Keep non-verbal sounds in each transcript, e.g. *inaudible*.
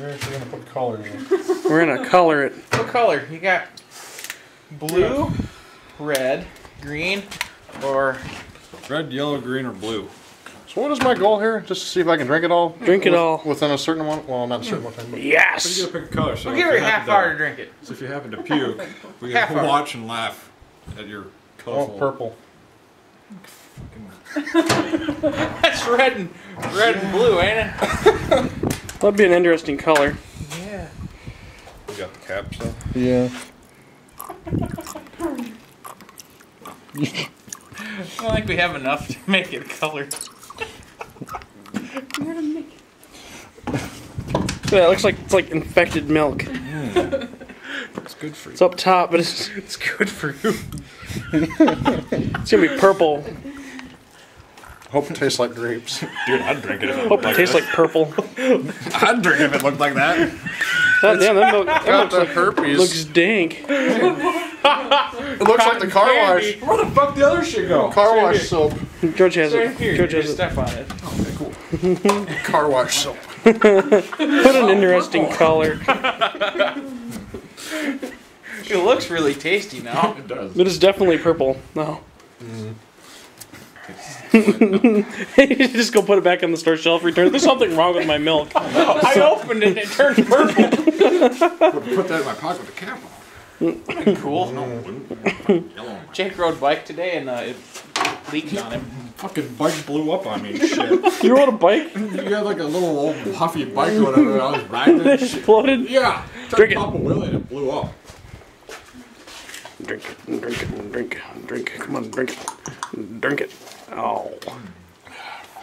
We're actually gonna put colors in. *laughs* We're gonna color it. What color? You got blue, red, green, or Red, yellow, green, or blue. So what is my goal here? Just to see if I can drink it all? Drink it With- all. Within a certain amount? Well, not a certain amount of time, but... Yes. You gotta pick a color, so we'll if give her you a half happen hour to- to drink it. So if you happen to puke, we Half can hour. watch and laugh at your Oh, purple. *laughs* That's red and red and blue, ain't it? *laughs* That'd be an interesting color. Yeah. You got the cap stuff? Yeah. *laughs* I don't think we have enough to make it colored. Yeah, it looks like it's like infected milk. *laughs* It's good for you. It's up top, but it's It's good for you. it's gonna be purple. Hope it tastes like grapes. *laughs* Dude, I'd drink it if it Hope it tastes like purple. *laughs* I'd drink it if it looked like that. God damn, that milk, that Got looks, the like, herpes. looks dank. *laughs* it looks like the car wash. Where the fuck the other shit go? Car wash soap. George has Right it. here. George You has it. step on it. Okay, cool. Car wash soap. Put an interesting color. It looks really tasty now. It does. It is definitely purple. No. *laughs* you just go put it back on the store shelf. Return. There's something wrong with my milk. *laughs* I opened it and it turned purple. Put that in my pocket with the cap on. cool. Yellow. Jake rode bike today and uh, it leaked on him. Fucking bike blew up on me and *laughs* shit. You rode a bike? you had like a little old puffy bike or whatever. and I was riding it. and shit. Exploded? Yeah. Drink it. Up a wheelie and it blew up. Drink it, drink it, drink it, drink it. Come on, drink it. Drink it. Oh.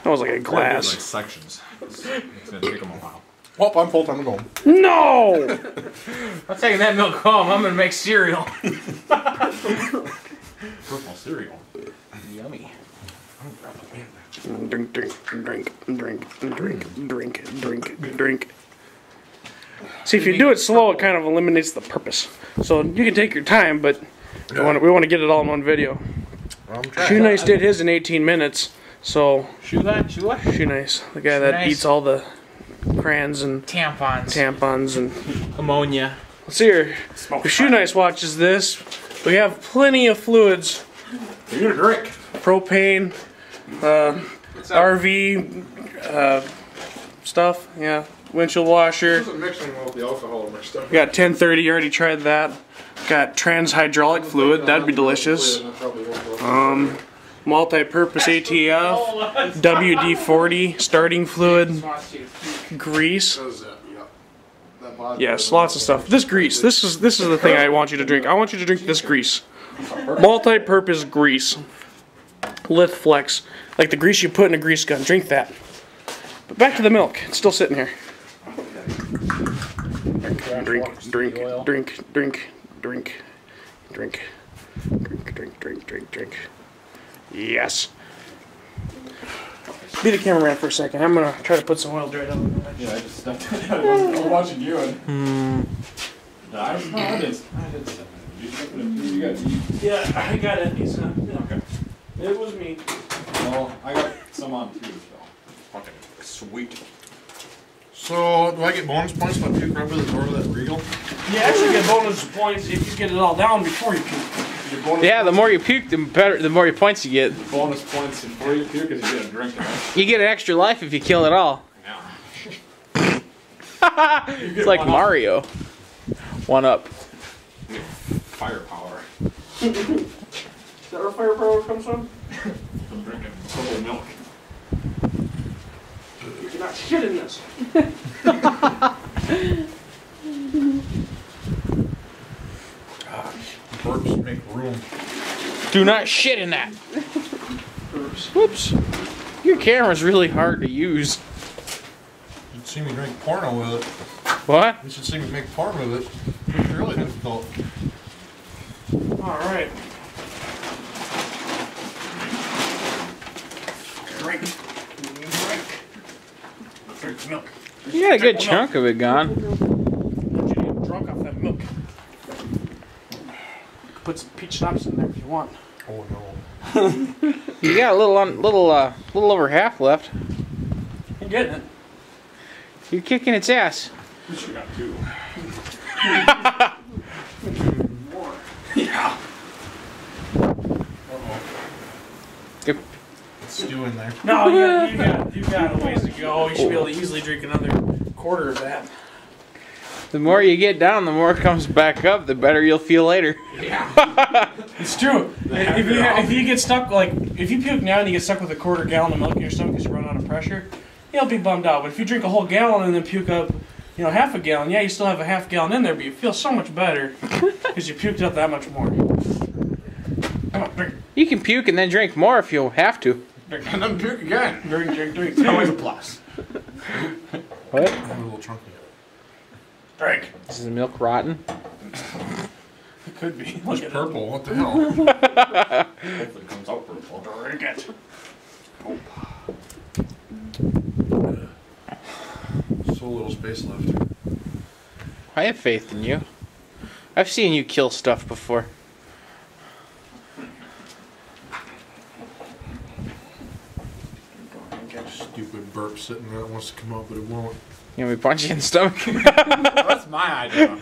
That was like a Like glass. sections. It's, it's gonna take them a while. Well, I'm full time going. No! *laughs* I'm taking that milk home. I'm gonna make cereal. *laughs* Purple cereal. Yummy. Drink, drink, drink, drink, drink, drink, drink, drink, drink. See, if you do it slow, it kind of eliminates the purpose. So you can take your time, but we want to, we want to get it all in one video. I'm Shoenice did his in 18 minutes, so Shoe that? Shoe what? Shoenice, the guy that Nice. eats all the crayons and Tampons. tampons and Ammonia. let's see here. If Shoenice watches this, we have plenty of fluids, You need a drink. propane, uh, RV uh, stuff, yeah, windshield washer. Mixing with the alcohol in my stuff. We got 1030, you already tried that. Got trans hydraulic fluid, that'd be delicious. Um, multi-purpose ATF, WD-40 starting fluid, grease. Yes, lots of stuff. This grease, this is this is the thing I want you to drink. I want you to drink this grease. Multi-purpose grease. Lift flex, like the grease you put in a grease gun. Drink that. But back to the milk. It's still sitting here. Drink, drink, drink, drink, drink, drink, drink, drink, drink, drink, drink. Yes. Be the cameraman for a second. I'm gonna try to put some oil dried on. Yeah, I just stepped in. I was, *laughs* *laughs* I was watching you and. Hmm. I, no, I did. I did. You stepped in. You got. You, Yeah, I got it. These, uh, okay. It was me. Well, I got some on too, so. Okay. Sweet. So, do I get bonus points if I puke right with the door of that Regal? You actually get bonus points if you get it all down before you puke. Yeah, the more you puke, the better. The more your points you get. The bonus points before you puke is you get a drink. Right? You get an extra life if you kill it all. Yeah. *laughs* It's like Mario. One up. Firepower. *laughs* Is that where firepower comes from? I'm drinking purple milk. You're not shit in this. Burps make room. Do not shit in that. Whoops. Your camera's really hard to use. You should see me drink porno with it. What? You should see me make porn with it. It's really difficult. All right. Drink. Drink. Drink milk. You got a good chunk of it gone. I want you to get drunk off that milk. Put some peach schnapps in there if you want. Oh no. *laughs* You got a little on, little, uh, little over half left. I'm getting it. You're kicking its ass. You should got two. yeah. Yep. Stew in there. No, you got, you got, you got a ways to go. You should be able to easily drink another quarter of that. The more you get down, the more it comes back up, the better you'll feel later. Yeah. It's true. If you if you get stuck like if you puke now and you get stuck with a quarter gallon of milk in your stomach because you run out of pressure, you'll be bummed out. But if you drink a whole gallon and then puke up, you know, half a gallon, yeah, you still have a half gallon in there, but you feel so much better *laughs* because you puked up that much more. Come on, drink, You can puke and then drink more if you have to. drink, And then puke again. drink, drink, drink, It's always a plus. *laughs* What? I'm a little chunky. drink. Is the milk rotten? It could be. Look It's at it. purple. What the hell? *laughs* Hopefully it comes out purple. Drink it. Oh. So little space left. I have faith in you. I've seen you kill stuff before. Stupid burp sitting there that wants to come out, but it won't. You want me to punch you in the stomach? *laughs* That's my idea.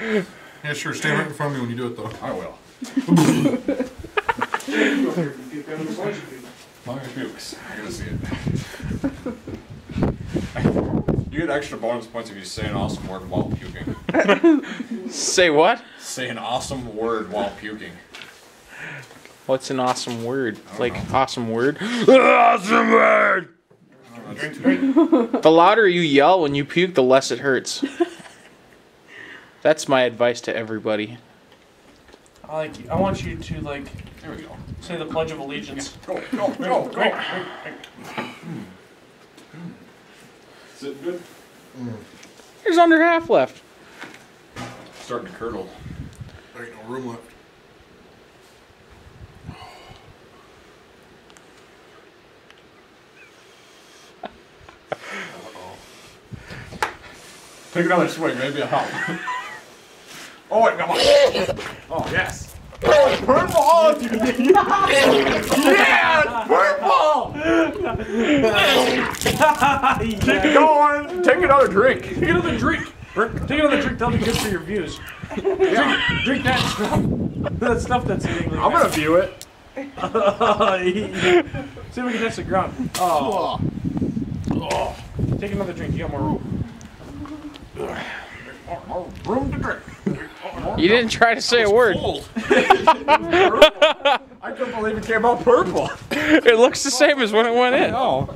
*laughs* yeah, sure. Stand right in front of me when you do it, though. I will. Mine pukes. I gotta see it. You get extra bonus points if you say an awesome word while puking. Say what? Say an awesome word while puking. What's an awesome word? Like awesome word? awesome word! Drink, drink. *laughs* The louder you yell when you puke, the less it hurts. *laughs* That's my advice to everybody. I like. You. I want you to like There we go. say the Pledge of Allegiance. Go, go, go, go. drink, drink. Mm. Is it good? Mm. There's under half left. Starting to curdle. There ain't no room left. Take another swing, maybe it'll help. *laughs* oh wait, come on. Oh yes. Oh, purple! *laughs* Yeah, purple! *laughs* Keep going. Take another drink. Take another drink. Take another drink. That'll be good for your views. Drink, drink that stuff. That stuff that's in England. I'm gonna view it. See if we can touch the ground. Oh. oh. Take another drink. You got more room. More room to drink. You didn't try to say a word. *laughs* I couldn't believe it came out purple. It looks the same as when it went in. Oh.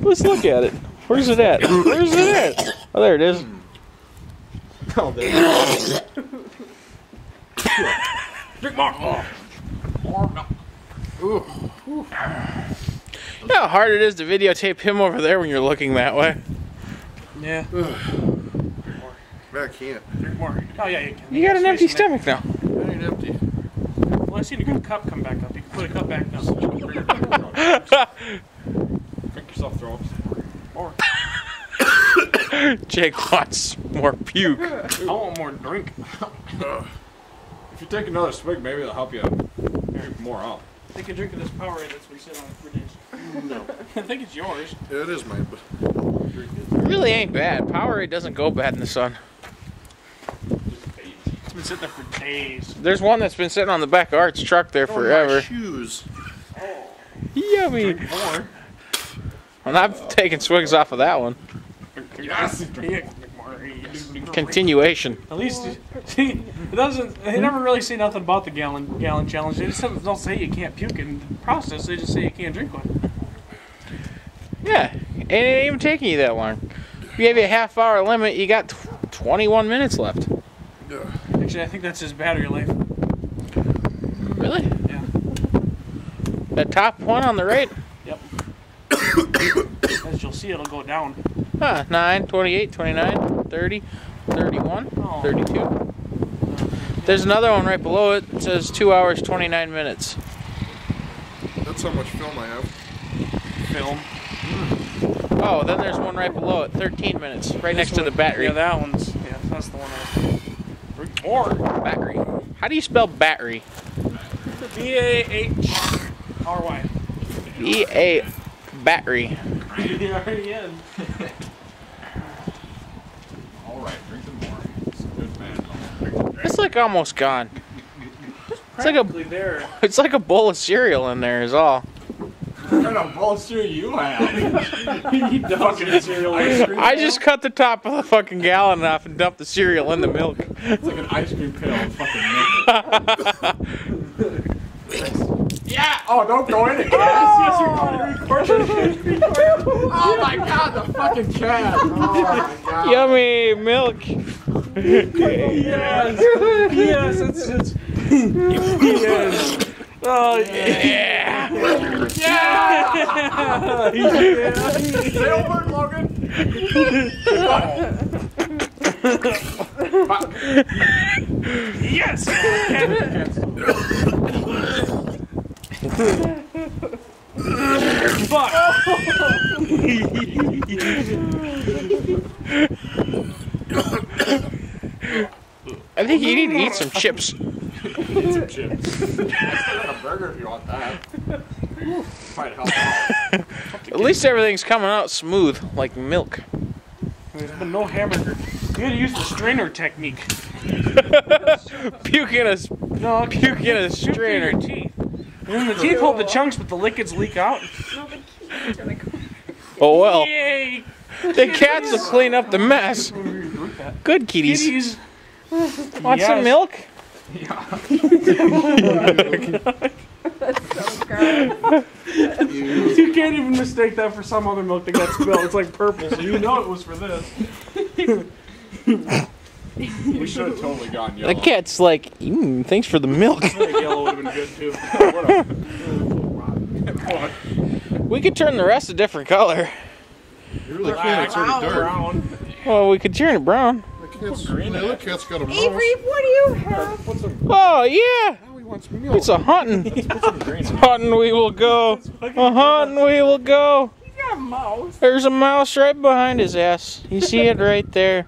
Let's look at it. Where's it at? Where's it at? Oh, there it is. oh there. Drink more. You know how hard it is to videotape him over there when you're looking that way? Yeah. I can't. Drink more. Oh yeah, you can. You got an empty Space in there. stomach now. I ain't empty. Well, I seen a good cup come back up. You can put a cup back down. *laughs* Drink yourself, throw up more. More. Jake wants more puke. I want more drink. Uh, if you take another swig, maybe it'll help you drink more up. Take a drink of this Powerade that's we sit on for days. No. *laughs* I think it's yours. Yeah, it is mine, but It really ain't bad. Powerade doesn't go bad in the sun. Been sitting there for days. There's one that's been sitting on the back of Art's truck there forever. shoes. Yummy. More. And I've taken swigs off of that one. Yes. Continuation. At least, see, it *laughs* doesn't. They hmm? never really say nothing about the gallon gallon challenge. They just don't say you can't puke in the process. They just say you can't drink one. Yeah, and it ain't even taking you that long. We gave you a half hour limit. You got tw 21 minutes left. Actually, I think that's his battery life. Really? Yeah. That top one on the right? Yep. As you'll see, it'll go down. Huh, 9, 28, 29, 30, 31, Oh. 32. There's another one right below it. It says 2 hours, 29 minutes. That's how much film I have. Film. Oh, then there's one right below it. 13 minutes. Right next to the battery. Yeah, that one's. Yeah, that's the one. Or battery. How do you spell battery? B A H R Y. B A battery. All right, drink some more. It's a good man. It's like almost gone. It's, it's like a there. *laughs* it's like a bowl of cereal in there is all. Kind of cereal you have? *laughs* he fucking cereal. ice cream. I just cut the top of the fucking gallon off and dumped the cereal in the milk. It's like an ice cream pail of fucking milk. *laughs* yeah! Oh, don't go in it, Cass! Oh! oh my god, the fucking cat! Oh my god. Yummy milk. *laughs* Yes. yes. It's, it's, yes. Oh yeah. Yeah. Stay over, it, Logan! Yes. Fuck. I think you need to eat some chips. Eat some chips. Burger if you want that. *laughs* Might help. *laughs* At least everything's coming out smooth, like milk. There's been no hamburger. You gotta use the strainer technique. *laughs* Puke in a No, puke in a strainer strainer. teeth. And then the teeth hold the chunks, but the liquids leak out. No, the key's gonna go. Oh well. Yay! The cats will clean up the mess. Good kitties. Kitties. Want some Yes. Milk? You can't even mistake that for some other milk that got spilled. It's like purple, so you know it was for this. We should have totally gone The yellow. cat's like, mm, thanks for the milk. Yellow would have been good too. What? *laughs* We could turn the rest a different color. You really can't, it's already dark. Brown. Well, we could turn it brown. The cat's, the other cat's got a mouse. Avery, what do you have? Put some, Oh yeah, now he wants it's a hunting. Put some green in it. hunting we will go. A hunting we will go. You got a mouse. There's a mouse right behind his ass. You see it right there,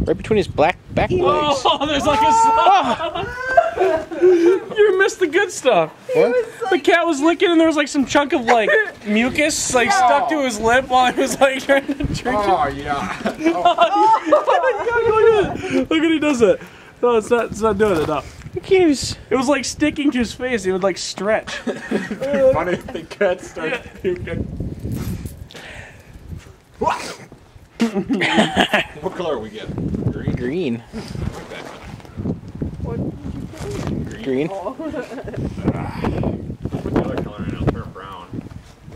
right between his black back legs. Oh, there's like a. Ah! you missed the good stuff. The cat was licking, and there was like some chunk of like *laughs* mucus like stuck to his lip while he was like trying to drink oh, it. *laughs* Oh, oh yeah. Look at he does it. No, it's not. It's not doing it. No. He keeps. It was like sticking to his face. It would like stretch. *laughs* Funny if the cat starts puking. *laughs* what color are we getting? Green? Green. Green. *laughs* Put the other color in, it'll turn brown.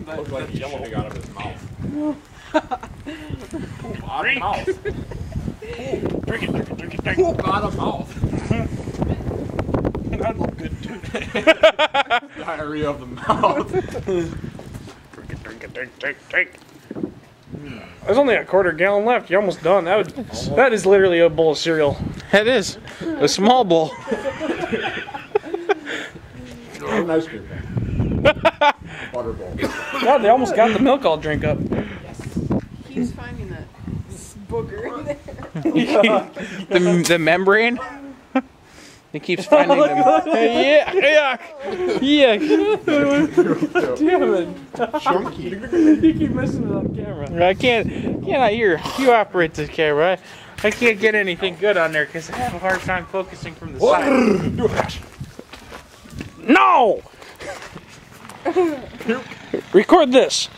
Looks like he yellow got out of his mouth. Out mouth. Drink it. Drink it. Drink it. Drink Poop out of mouth. It. That looked good too. *laughs* Diarrhea of the mouth. Drink it. Drink it. Drink. Drink. Drink. Hmm. There's only a quarter gallon left. You're almost done. That would. That is literally a bowl of cereal. That is a small bowl. An ice cream pan. Butter bowl. God, they almost got the milk all drink up. He's finding that booger in there. *laughs* The, the membrane. He keeps finding them. *laughs* Oh, yeah, yuck, yuck. *laughs* Damn it! Chunky. You keep missing it on camera. I can't, cannot hear. You operate this camera. I, I can't get anything good on there because I have a hard time focusing from the side. No! *laughs* Record this.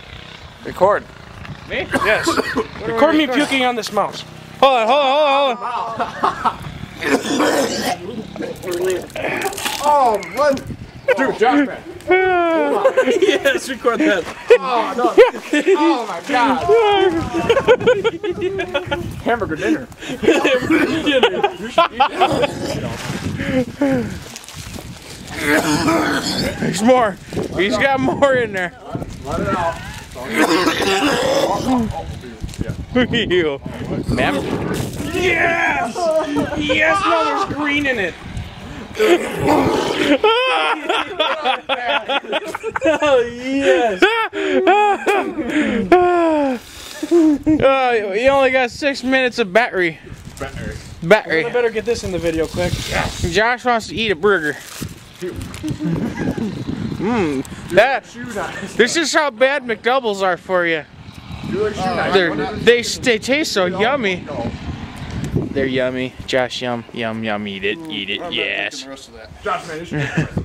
Record. Me? Yes. *coughs* Record me puking on this mouse. Hold on, hold on, hold on, hold on. Oh, what? Dude, Josh, man. yes, record that. Oh, no. Oh, my God. Hamburger dinner. There's more. He's got more in there. Let it out. *laughs* You. Mem- Yes! Yes, no, there's green in it. oh, yes. Uh, *laughs* you only got six minutes of battery. Battery. Better. I better get this in the video quick. Yes. Josh wants to eat a burger. Mmm. That. Shoe. This is how bad McDoubles are for you. Do like shoe. They're, they they taste so yummy. No. They're yummy. Josh, yum, yum, yum. Eat it, eat it. I'm Yes. the rest of that. Josh, man, you the rest of.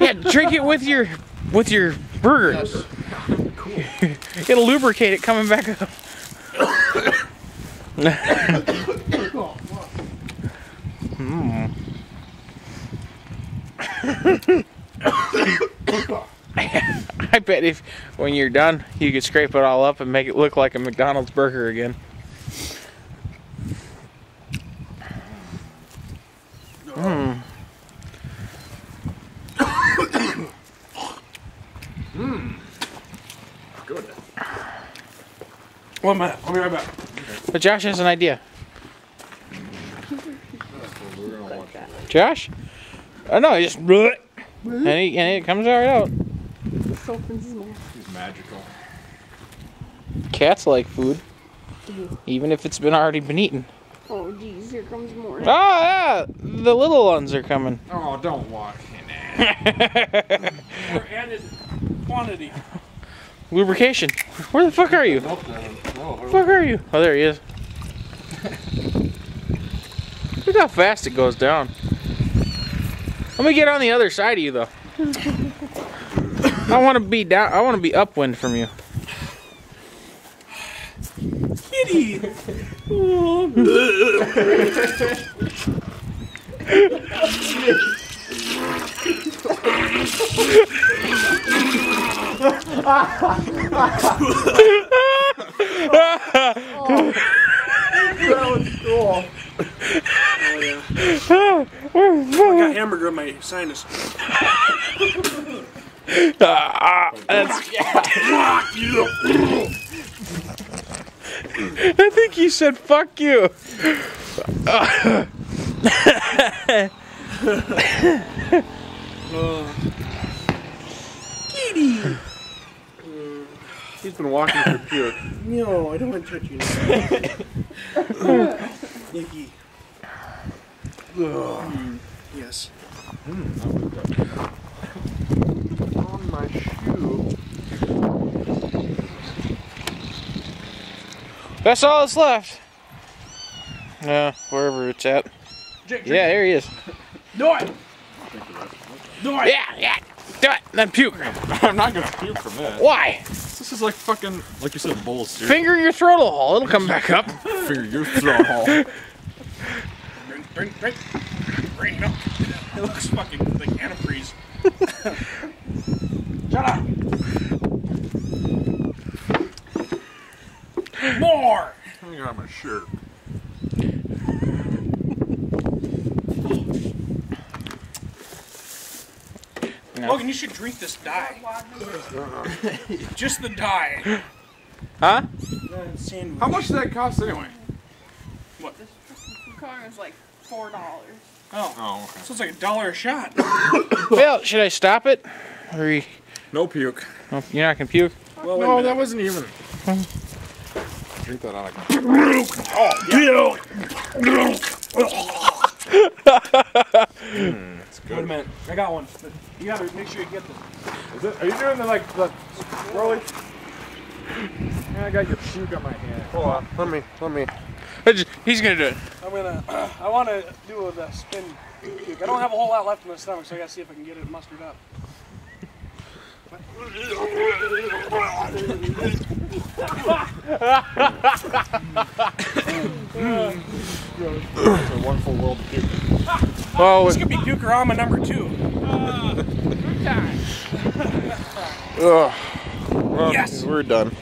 Yeah, drink it with your with your burger. It'll lubricate it coming back up. Mm. I bet if when you're done, you could scrape it all up and make it look like a McDonald's burger again. One minute. I'll be right back. But Josh has an idea. Josh? Oh no, just and, he, and it comes right out. Opens his mouth. He's magical. Cats like food, even if it's been already been eaten. Oh jeez, here comes more. Oh yeah, the little ones are coming. Oh, don't walk in there. *laughs* Or added quantity. Lubrication. Where the fuck are you? Where the fuck are you? Oh, there he is. *laughs* Look how fast it goes down. Let me get on the other side of you, though. *laughs* I want to be down. I want to be upwind from you. Kitty! *laughs* I got hamburger in my sinus. Ah, that's, I think you said "fuck you." *laughs* Kitty! He's been walking through *coughs* puke. No, I don't want to touch you now. *laughs* Yucky. Mm, Yes. On my shoe. That's all that's left. Yeah, wherever it's at. Jake, drink Yeah, there he is. Do it! Do it! Yeah, yeah. Do it. Then puke. I'm not gonna puke from this. Why? This is like fucking, like you said, bull cereal. Finger your throttle hole. It'll come back up. *laughs* Finger your throat hole. *laughs* Drink, drink, drink. Drink milk. It looks fucking like antifreeze. *laughs* Shut up! More! Let me grab my shirt. No. Logan, you should drink this dye. Uh-huh. Just the dye. Huh? How much does that cost anyway? What? This car is like four dollars. Oh. Oh, okay. So it's like a dollar a shot. *coughs* Well, should I stop it? Or you, No puke. oh, you're not gonna puke? Well, No, that wasn't even. Drink that out of *coughs* *laughs* It's Wait a good. minute. I got one. You gotta make sure you get this. Is it, are you doing the like the swirly? Yeah, I got your puke on my hand. Hold on. Let me. Let me. He's gonna do it. I'm gonna. *clears throat* I want to do the spin. puke. I don't have a whole lot left in my stomach, so I gotta see if I can get it mustered up. *laughs* *laughs* It's a wonderful world of puke. Oh, This could be Pukerama number two. Uh, *laughs* *laughs* Ugh. Well, Yes. we're done.